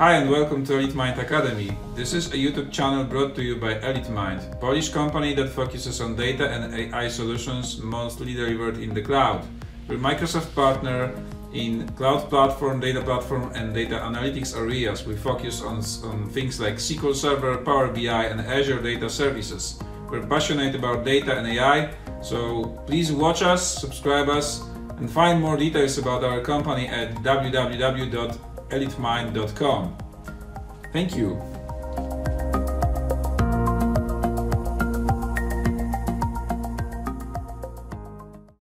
Hi and welcome to Elitmind Academy. This is a YouTube channel brought to you by Elitmind, Polish company that focuses on data and AI solutions mostly delivered in the cloud. We're Microsoft partner in cloud platform, data platform and data analytics areas. We focus on, on things like SQL Server, Power BI and Azure Data Services. We're passionate about data and AI, so please watch us, subscribe us and find more details about our company at www elitmind.com. Thank you.